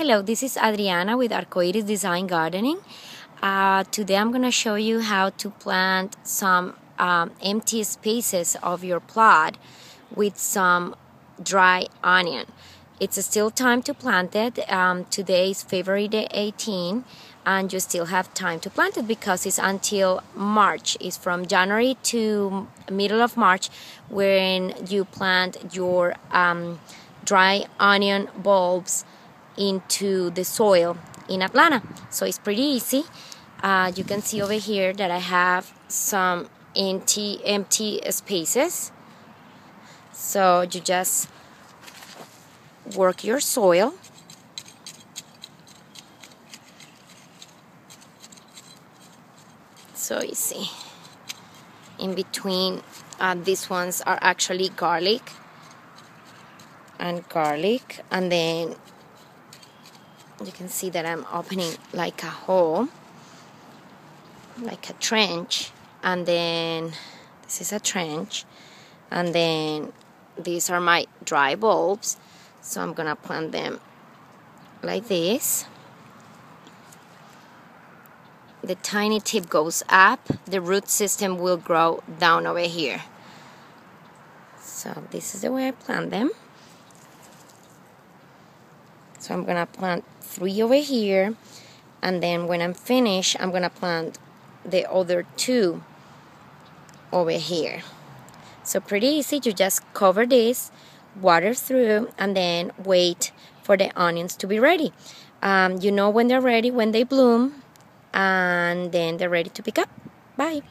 Hello, this is Adriana with Arcoiris Design Gardening. Uh, today I'm going to show you how to plant some um, empty spaces of your plot with some dry onion. It's still time to plant it. Um, today is February the 18 and you still have time to plant it because it's until March. It's from January to middle of March when you plant your um, dry onion bulbs into the soil in Atlanta. So it's pretty easy. Uh, you can see over here that I have some empty empty spaces. So you just work your soil. So easy. In between, uh, these ones are actually garlic and garlic, and then you can see that I'm opening like a hole like a trench and then this is a trench and then these are my dry bulbs. So I'm gonna plant them like this. The tiny tip goes up. The root system will grow down over here. So this is the way I plant them so I'm gonna plant three over here and then when I'm finished I'm gonna plant the other two over here. So pretty easy you just cover this water through and then wait for the onions to be ready. Um, you know when they're ready when they bloom and then they're ready to pick up. Bye